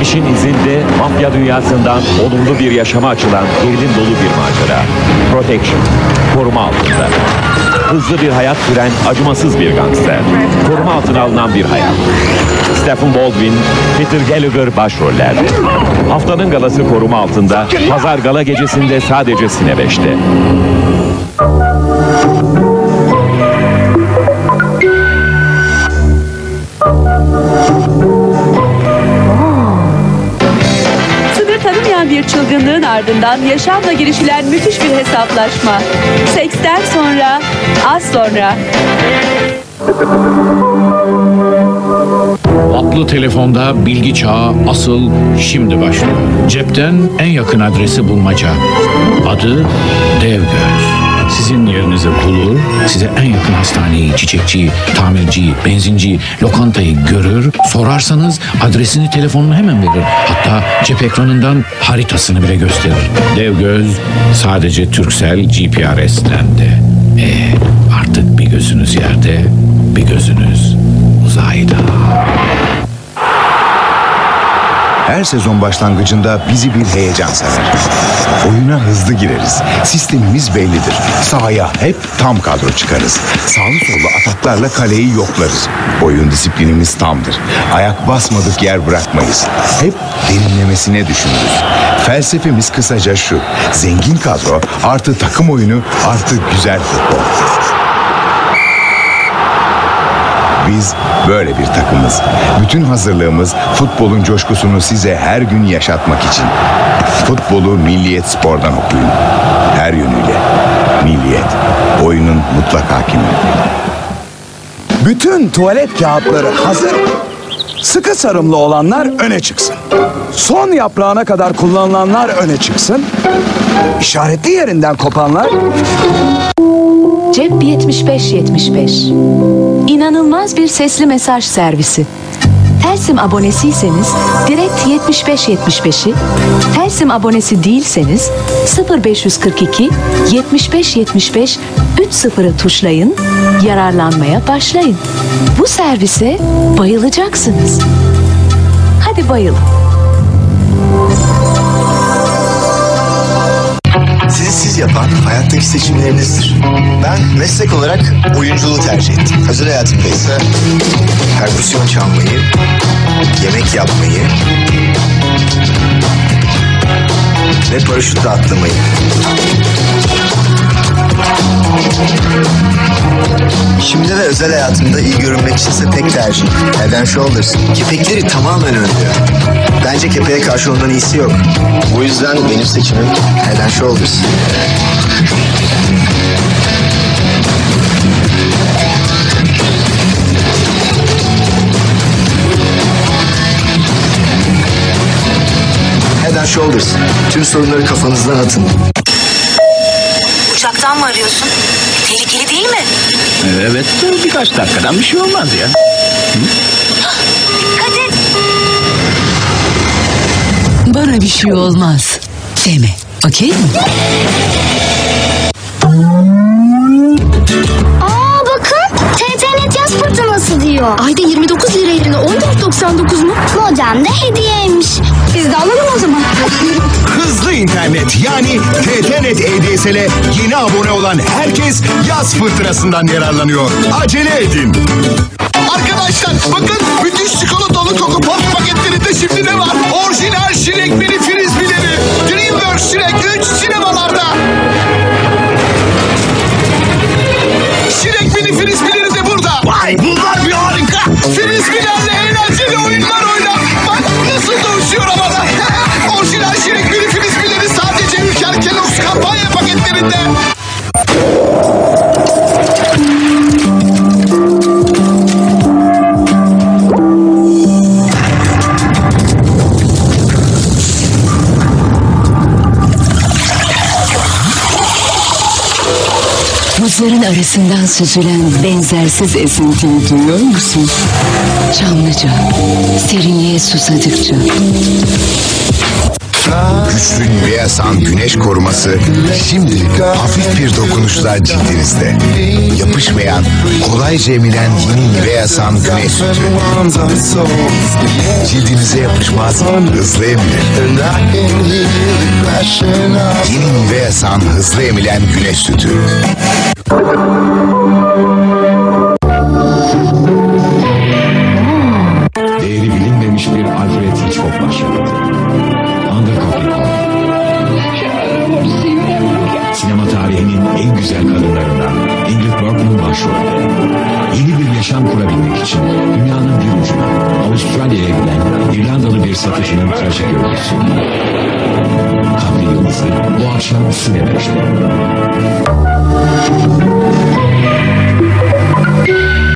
Geçmişin izinde mafya dünyasından olumlu bir yaşama açılan gerilim dolu bir macera. Protection, koruma altında. Hızlı bir hayat süren acımasız bir gangster. Koruma altına alınan bir hayat. Stephen Baldwin, Peter Gallagher başrollerde. Haftanın galası koruma altında, pazar gala gecesinde sadece Sine 5'te. Çılgınlığın ardından yaşamla girişilen müthiş bir hesaplaşma. Seksten sonra, az sonra. Aklı telefonda bilgi çağı asıl şimdi başlıyor. Cepten en yakın adresi bulmaca. Adı Devgöz. Sizin yerinizi bulur, size en yakın hastaneyi, çiçekçiyi, tamirciyi, benzinciyi, lokantayı görür. Sorarsanız adresini telefonunu hemen verir. Hatta cep ekranından haritasını bile gösterir. Devgöz sadece Turkcell GPRS'ten de. E, Her sezon başlangıcında bizi bir heyecan sever. Oyuna hızlı gireriz. Sistemimiz bellidir. Sahaya hep tam kadro çıkarız. Sağlı sollu ataklarla kaleyi yoklarız. Oyun disiplinimiz tamdır. Ayak basmadık yer bırakmayız. Hep derinlemesine düşünürüz. Felsefemiz kısaca şu. Zengin kadro artı takım oyunu artı güzel futbol. Biz böyle bir takımız. Bütün hazırlığımız futbolun coşkusunu size her gün yaşatmak için. Futbolu Milliyet Spor'dan okuyun. Her yönüyle. Milliyet. Oyunun mutlak hakimi. Bütün tuvalet kağıtları hazır. Sıkı sarımlı olanlar öne çıksın. Son yaprağına kadar kullanılanlar öne çıksın. İşaretli yerinden kopanlar Cep 7575. İnanılmaz bir sesli mesaj servisi. Telsim abonesiyseniz direkt 7575'i, Telsim abonesi değilseniz 0542 7575 30'ı tuşlayın, yararlanmaya başlayın. Bu servise bayılacaksınız. Hadi bayılın. Sizi siz yapan hayattaki seçimlerinizdir. Ben meslek olarak oyunculuğu tercih ettim. Özel hayatımda ise perküsyon çalmayı, yemek yapmayı ve paraşütle atlamayı. Şimdi de özel hayatımda iyi görünmek içinse tek tercih. Head and Shoulders. Kepekleri tamamen önlüyor. Bence kepeğe karşı ondan iyisi yok. Bu yüzden benim seçimim Head and Shoulders. Head and Shoulders. Tüm sorunları kafanızdan atın. Uçaktan mı arıyorsun? Tehlikeli değil mi? Evet birkaç dakikadan bir şey olmaz ya. Dikkat et. Bana bir şey olmaz. Deme. Okey mi? Aa bakın TTNet yaz fırtınası diyor. Ayda 29 lira yerine 14.99 mu? Modem de hediyeymiş. Biz de alalım o zaman. Hızlı internet yani TTNet EDSL'e yeni abone olan herkes yaz fırtınasından yararlanıyor. Acele edin. Arkadaşlar bakın Buzların arasından süzülen benzersiz esintiyi duyuyor musun? Çamlıca, serinliğe susadıkça. Güçlü Niveasan güneş koruması şimdi hafif bir dokunuşla cildinizde. Yapışmayan, kolayca emilen yeni Niveasan güneş sütü. Cildinize yapışmaz, hızlı emilir. Yeni Niveasan hızlı emilen güneş sütü. Değeri bilinmemiş bir Alfred Hitchcock başyapıtı. Under Capricorn. Sinema tarihinin en güzel kadınlarından Ingrid Bergman başrolde. Yeni bir yaşam kurabilmek için dünyanın bir ucuna Avustralya'ya giden İrlandalı bir satıcının trajik öyküsü. Watch следующий.